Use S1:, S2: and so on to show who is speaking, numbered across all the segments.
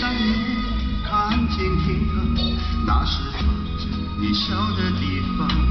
S1: 在眼看见天堂，那是藏着你笑的地方。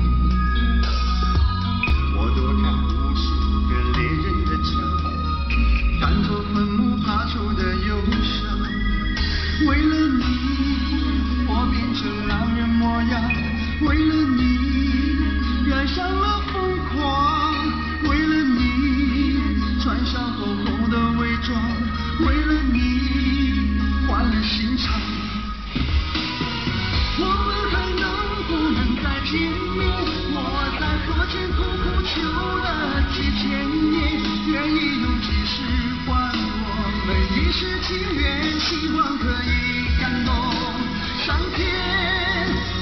S1: 是情愿，希望可以感动上天。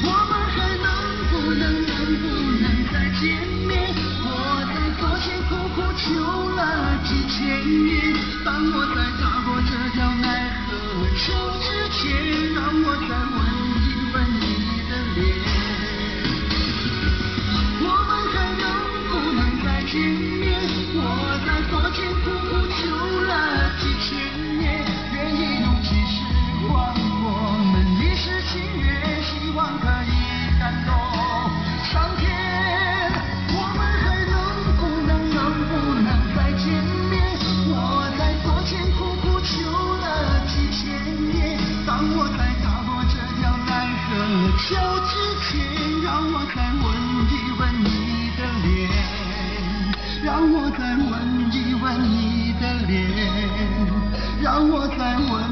S1: 我们还能不能，能不能再见面？我在佛前苦苦求了几千年，当我在踏过这条奈何桥之前，让我再问一问天。让我再吻一吻你的脸让我再吻